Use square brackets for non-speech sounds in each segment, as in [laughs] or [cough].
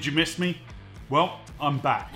Did you miss me? Well, I'm back.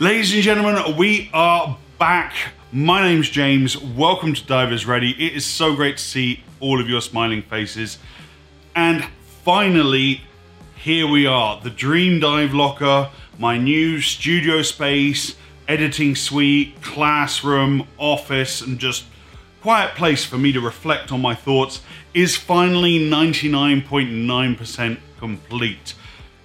Ladies and gentlemen, we are back. My name's James. Welcome to Divers Ready. It is so great to see all of your smiling faces. And finally, here we are the Dream Dive Locker, my new studio space, editing suite, classroom, office, and just quiet place for me to reflect on my thoughts is finally 99.9% complete.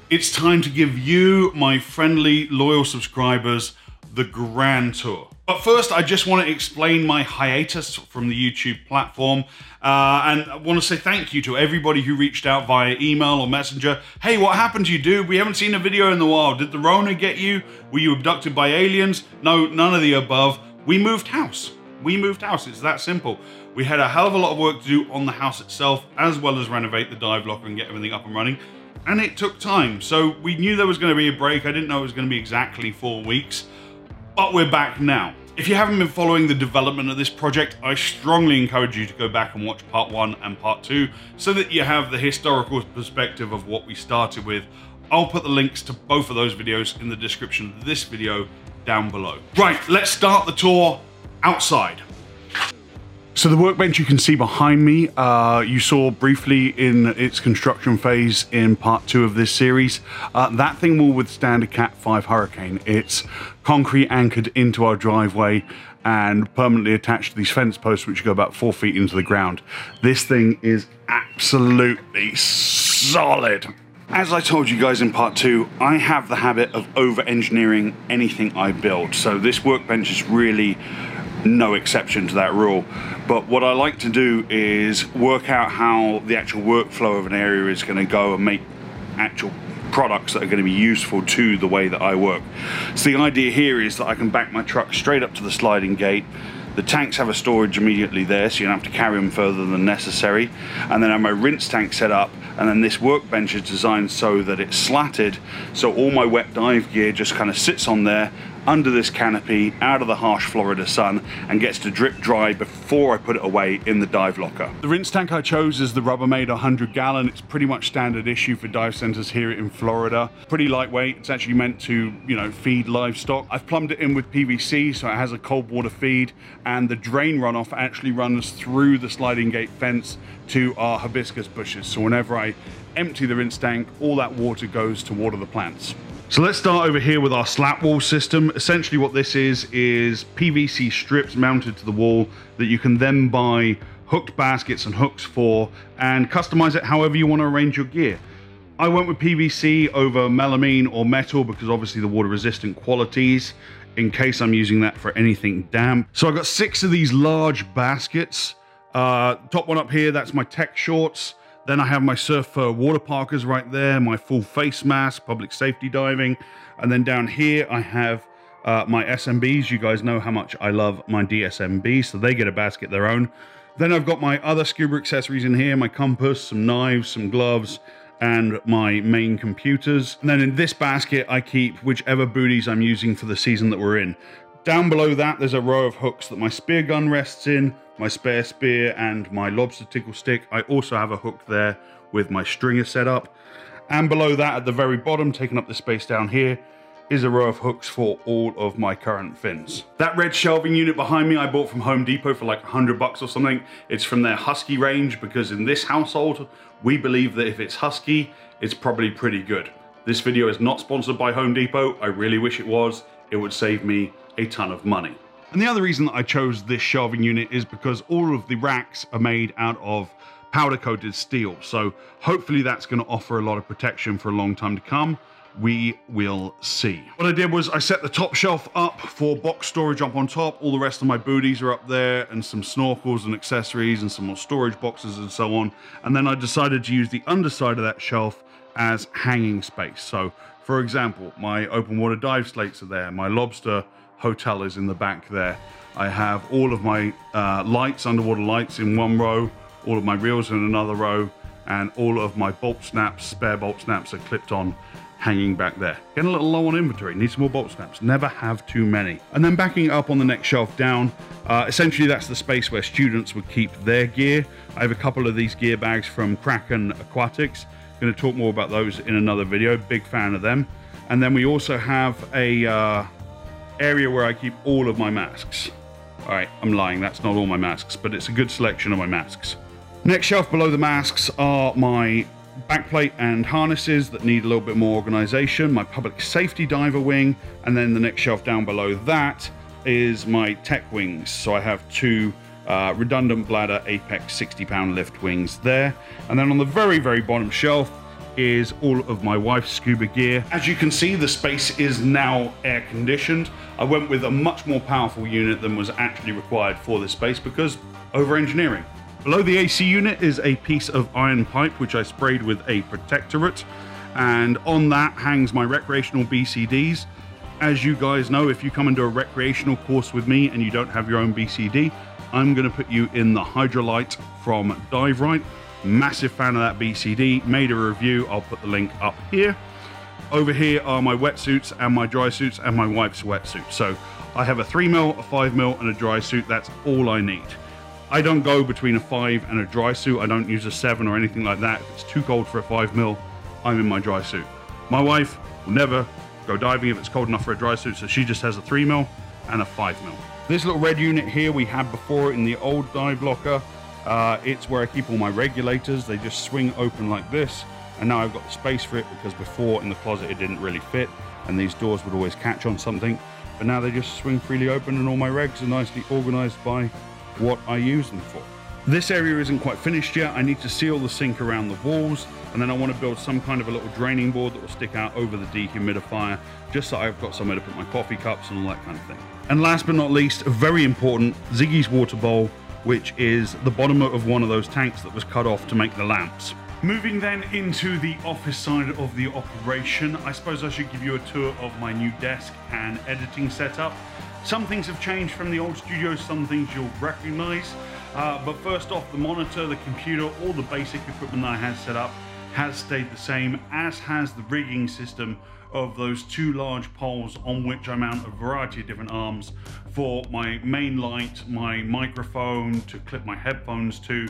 It's time to give you, my friendly, loyal subscribers, the grand tour. But first, I just want to explain my hiatus from the YouTube platform. Uh, and I want to say thank you to everybody who reached out via email or messenger. Hey, what happened to you, dude? We haven't seen a video in the wild. Did the Rona get you? Were you abducted by aliens? No, none of the above. We moved house. We moved house. It's that simple. We had a hell of a lot of work to do on the house itself, as well as renovate the dive locker and get everything up and running and it took time. So we knew there was going to be a break. I didn't know it was going to be exactly four weeks, but we're back now. If you haven't been following the development of this project, I strongly encourage you to go back and watch part one and part two so that you have the historical perspective of what we started with. I'll put the links to both of those videos in the description of this video down below. Right, let's start the tour outside. So the workbench you can see behind me, uh, you saw briefly in its construction phase in part two of this series. Uh, that thing will withstand a Cat 5 hurricane. It's concrete anchored into our driveway and permanently attached to these fence posts which go about four feet into the ground. This thing is absolutely solid. As I told you guys in part two, I have the habit of over-engineering anything I build. So this workbench is really no exception to that rule. But what I like to do is work out how the actual workflow of an area is going to go and make actual products that are going to be useful to the way that I work. So the idea here is that I can back my truck straight up to the sliding gate. The tanks have a storage immediately there, so you don't have to carry them further than necessary. And then I have my rinse tank set up, and then this workbench is designed so that it's slatted, so all my wet dive gear just kind of sits on there under this canopy out of the harsh Florida sun and gets to drip dry before I put it away in the dive locker. The rinse tank I chose is the Rubbermaid 100 gallon. It's pretty much standard issue for dive centers here in Florida. Pretty lightweight. It's actually meant to, you know, feed livestock. I've plumbed it in with PVC so it has a cold water feed and the drain runoff actually runs through the sliding gate fence to our hibiscus bushes. So whenever I empty the rinse tank, all that water goes to water the plants. So let's start over here with our slat wall system. Essentially what this is, is PVC strips mounted to the wall that you can then buy hooked baskets and hooks for and customize it however you want to arrange your gear. I went with PVC over melamine or metal because obviously the water resistant qualities in case I'm using that for anything damp. So I've got six of these large baskets. Uh, top one up here, that's my tech shorts. Then I have my surf water parkers right there, my full face mask, public safety diving. And then down here I have uh, my SMBs. You guys know how much I love my DSMB, so they get a basket their own. Then I've got my other scuba accessories in here, my compass, some knives, some gloves, and my main computers. And then in this basket, I keep whichever booties I'm using for the season that we're in. Down below that, there's a row of hooks that my spear gun rests in, my spare spear and my lobster tickle stick. I also have a hook there with my stringer set up. And below that, at the very bottom, taking up the space down here, is a row of hooks for all of my current fins. That red shelving unit behind me I bought from Home Depot for like 100 bucks or something. It's from their Husky range because in this household, we believe that if it's Husky, it's probably pretty good. This video is not sponsored by Home Depot. I really wish it was. It would save me a ton of money. And the other reason that I chose this shelving unit is because all of the racks are made out of powder coated steel. So hopefully that's going to offer a lot of protection for a long time to come. We will see. What I did was I set the top shelf up for box storage up on top. All the rest of my booties are up there and some snorkels and accessories and some more storage boxes and so on. And then I decided to use the underside of that shelf as hanging space. So for example, my open water dive slates are there. My lobster hotel is in the back there. I have all of my uh, lights, underwater lights in one row, all of my reels in another row, and all of my bolt snaps, spare bolt snaps are clipped on hanging back there. Getting a little low on inventory, need some more bolt snaps. Never have too many. And then backing up on the next shelf down, uh, essentially that's the space where students would keep their gear. I have a couple of these gear bags from Kraken Aquatics. Going to talk more about those in another video. Big fan of them. And then we also have a uh, area where I keep all of my masks. All right, I'm lying, that's not all my masks, but it's a good selection of my masks. Next shelf below the masks are my backplate and harnesses that need a little bit more organization, my public safety diver wing, and then the next shelf down below that is my tech wings. So I have two uh, redundant bladder Apeks 60 pound lift wings there. And then on the very, very bottom shelf is all of my wife's scuba gear. As you can see, the space is now air conditioned. I went with a much more powerful unit than was actually required for this space because over engineering. Below the AC unit is a piece of iron pipe which I sprayed with a protectorate and on that hangs my recreational BCDs. As you guys know, if you come and do a recreational course with me and you don't have your own BCD, I'm going to put you in the Hydrolite from Dive Rite. Massive fan of that BCD. Made a review. I'll put the link up here. Over here are my wetsuits and my dry suits and my wife's wetsuit. So I have a 3 mil, a 5 mil, and a dry suit. That's all I need. I don't go between a 5 and a dry suit. I don't use a 7 or anything like that. If it's too cold for a 5 mil, I'm in my dry suit. My wife will never go diving if it's cold enough for a dry suit, so she just has a 3 mil and a 5 mil. This little red unit here we had before in the old dive locker. Uh, it's where I keep all my regulators. They just swing open like this. And now I've got the space for it because before in the closet it didn't really fit and these doors would always catch on something. But now they just swing freely open and all my regs are nicely organized by what I use them for. This area isn't quite finished yet. I need to seal the sink around the walls and then I want to build some kind of a little draining board that will stick out over the dehumidifier just so I've got somewhere to put my coffee cups and all that kind of thing. And last but not least, a very important, Ziggy's water bowl, which is the bottom of one of those tanks that was cut off to make the lamps. Moving then into the office side of the operation, I suppose I should give you a tour of my new desk and editing setup. Some things have changed from the old studio, some things you'll recognize. Uh, but first off, the monitor, the computer, all the basic equipment that I had set up has stayed the same, as has the rigging system of those two large poles on which I mount a variety of different arms for my main light, my microphone to clip my headphones to,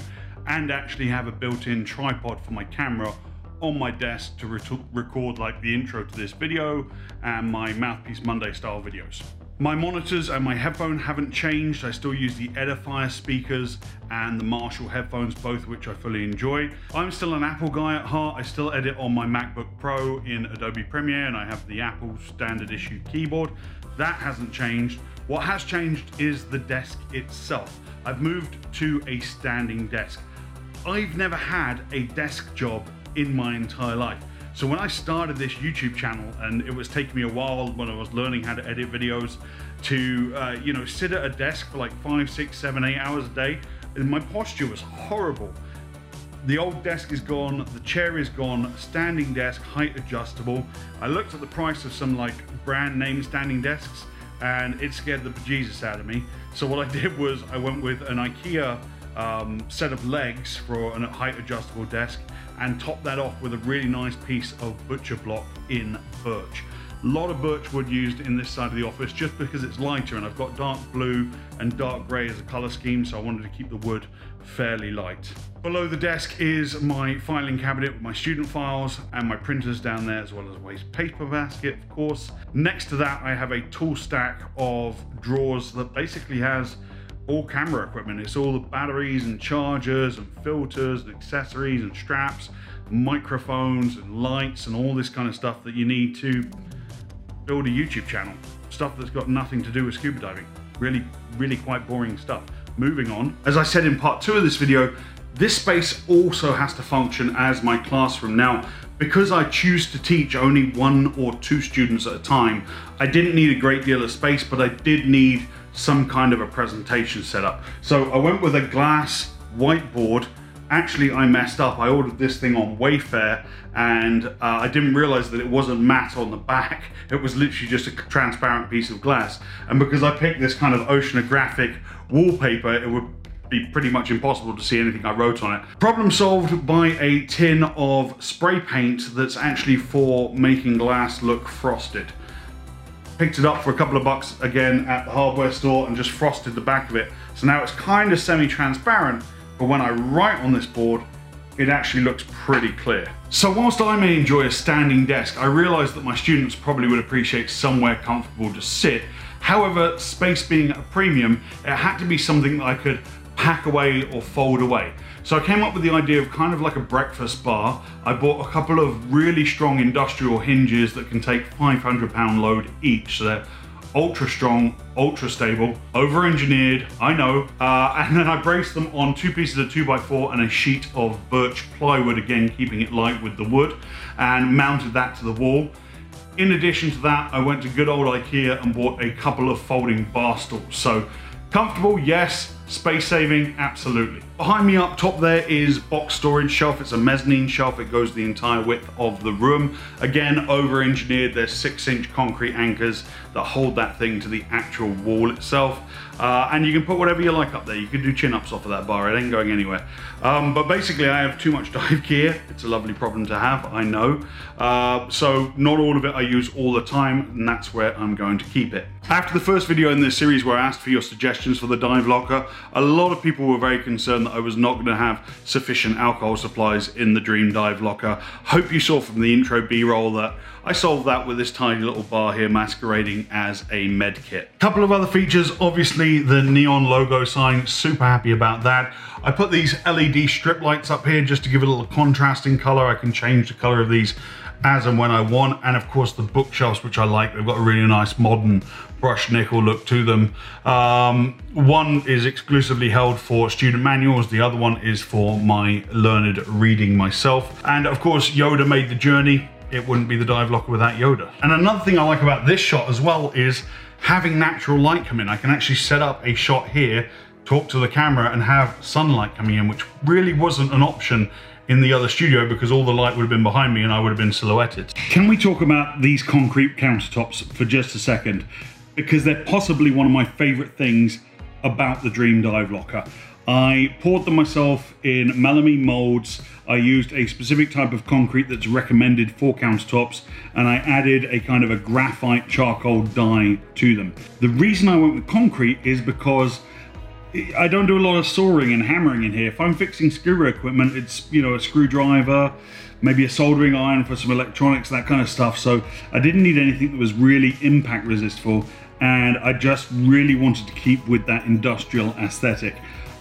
and actually have a built-in tripod for my camera on my desk to record like the intro to this video and my Mouthpiece Monday style videos. My monitors and my headphone haven't changed. I still use the Edifier speakers and the Marshall headphones, both which I fully enjoy. I'm still an Apple guy at heart. I still edit on my MacBook Pro in Adobe Premiere and I have the Apple standard issue keyboard. That hasn't changed. What has changed is the desk itself. I've moved to a standing desk. I've never had a desk job in my entire life. So when I started this YouTube channel, and it was taking me a while when I was learning how to edit videos, to uh, you know sit at a desk for like five, six, seven, eight hours a day, and my posture was horrible. The old desk is gone, the chair is gone, standing desk, height adjustable. I looked at the price of some like brand name standing desks, and it scared the bejesus out of me. So what I [laughs] did was I went with an IKEA um, set of legs for a height adjustable desk and top that off with a really nice piece of butcher block in birch. A lot of birch wood used in this side of the office just because it's lighter and I've got dark blue and dark gray as a color scheme, so I wanted to keep the wood fairly light. Below the desk is my filing cabinet with my student files and my printers down there as well as a waste paper basket, of course. Next to that, I have a tool stack of drawers that basically has all camera equipment. It's all the batteries and chargers and filters and accessories and straps, microphones and lights and all this kind of stuff that you need to build a YouTube channel. Stuff that's got nothing to do with scuba diving. Really, really quite boring stuff. Moving on, as I said in part two of this video, this space also has to function as my classroom. Now, because I choose to teach only one or two students at a time, I didn't need a great deal of space, but I did need some kind of a presentation setup. So I went with a glass whiteboard actually I messed up. I ordered this thing on Wayfair and uh, I didn't realize that it wasn't matte on the back. It was literally just a transparent piece of glass. And because I picked this kind of oceanographic wallpaper, it would be pretty much impossible to see anything I wrote on it. Problem solved by a tin of spray paint that's actually for making glass look frosted. Picked it up for a couple of bucks again at the hardware store and just frosted the back of it. So now it's kind of semi-transparent, but when I write on this board, it actually looks pretty clear. So whilst I may enjoy a standing desk, I realize that my students probably would appreciate somewhere comfortable to sit. However, space being a premium, it had to be something that I could pack away or fold away. So I came up with the idea of kind of like a breakfast bar. I bought a couple of really strong industrial hinges that can take 500 pound load each. So they're ultra strong, ultra stable, over engineered, I know. Uh, [laughs] and then I braced them on two pieces of 2x4 and a sheet of birch plywood, again, keeping it light with the wood, and mounted that to the wall. In addition to that, I went to good old Ikea and bought a couple of folding bar stools. So comfortable, yes. Space saving, absolutely. Behind me up top there is box storage shelf. It's a mezzanine shelf. It goes the entire width of the room. Again, over engineered. There's six inch concrete anchors that hold that thing to the actual wall itself. Uh, and you can put whatever you like up there. You can do chin ups off of that bar. It ain't going anywhere. Um, but basically I have too much [laughs] dive gear. It's a lovely problem to have, I know. Uh, so not all of it I use all the time and that's where I'm going to keep it. After the first video in this series where I asked for your suggestions for the dive locker, a lot of people were very concerned that I was not going to have sufficient alcohol supplies in the Dream Dive locker. Hope you saw from the intro B-roll that I solved that with this tiny little bar here masquerading as a med kit. Couple of other features, obviously the neon logo sign, super happy about that. I put these LED strip lights up here just to give it a little contrasting color. I can change the color of these as and when I want. And of course the bookshelves, which I like, they've got a really nice modern brushed nickel look to them. Um, one is exclusively held for student manuals, the other one is for my learned reading myself. And of course, Yoda made the journey. It wouldn't be the dive locker without Yoda. And another thing I like about this shot as well is having natural light come in. I can actually set up a shot here, talk to the camera and have sunlight coming in, which really wasn't an option in the other studio because all the light would have been behind me and I would have been silhouetted. Can we talk about these concrete countertops for just a second? because they're possibly one of my favorite things about the Dream Dive Locker. I poured them myself in melamine molds. I used a specific type of concrete that's recommended for countertops and I added a kind of a graphite charcoal dye to them. The reason I went with concrete is because I don't do a lot of sawing and hammering in here. If I'm fixing scuba equipment, it's, you know, a screwdriver, maybe a soldering iron for some electronics, that kind of stuff. So I didn't need anything that was really impact resistful and I just really wanted to keep with that industrial aesthetic.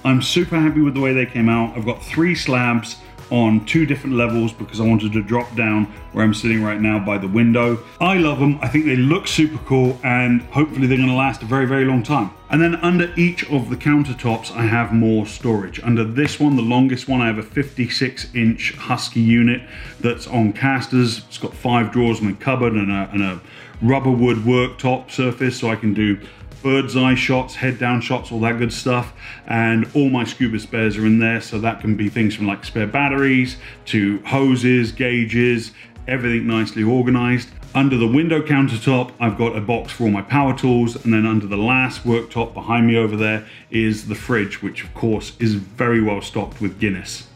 I'm super happy with the way they came out. I've got three slabs on two different levels because I wanted to drop down where I'm sitting right now by the window. I love them. I think they look super cool and hopefully they're gonna last a very, very long time. And then under each of the countertops, I have more storage. Under this one, the longest one, I have a 56 inch Husky unit that's on casters. It's got five drawers in the cupboard and a, and a rubber wood worktop surface so I can do bird's eye shots, head down shots, all that good stuff. And all my scuba spares are in there. So that can be things from like spare batteries to hoses, gauges, everything nicely organized. Under the window countertop, I've got a box for all my power tools. And then under the last worktop behind me over there is the fridge, which of course is very well stocked with Guinness.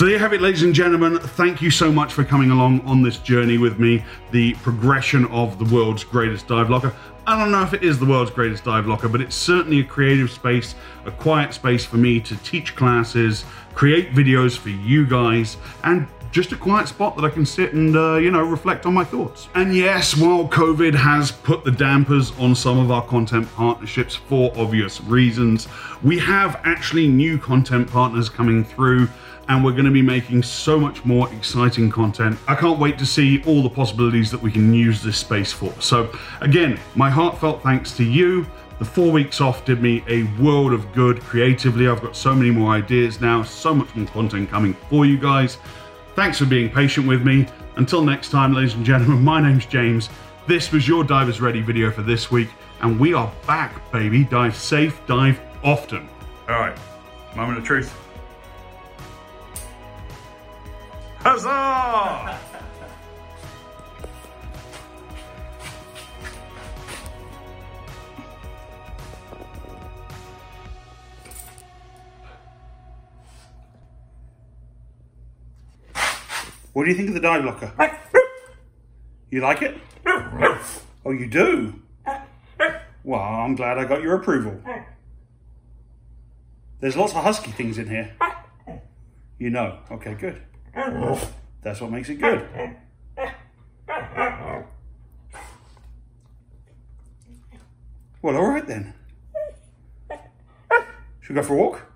So there you have it, ladies and gentlemen. Thank you so much for coming along on this journey with me, the progression of the world's greatest dive locker. I don't know if it is the world's greatest dive locker, but it's certainly a creative space, a quiet space for me to teach classes, create videos for you guys, and just a quiet spot that I can sit and, uh, you know, reflect on my thoughts. And yes, while COVID has put the dampers on some of our content partnerships for obvious reasons, we have actually new content partners coming through and we're going to be making so much more exciting content. I can't wait to see all the possibilities that we can use this space for. So again, my heartfelt thanks to you. The four weeks off did me a world of good creatively. I've got so many more ideas now, so much more content coming for you guys. Thanks for being patient with me. Until next time, ladies and gentlemen, my name's James. This was your Divers Ready video for this week, and we are back, baby. Dive safe, dive often. All right, moment of truth. Huzzah! What do you think of the dive locker? You like it? Oh, you do? Well, I'm glad I got your approval. There's lots of husky things in here. You know. Okay, good. That's what makes it good. Well, all right then. Should we go for a walk?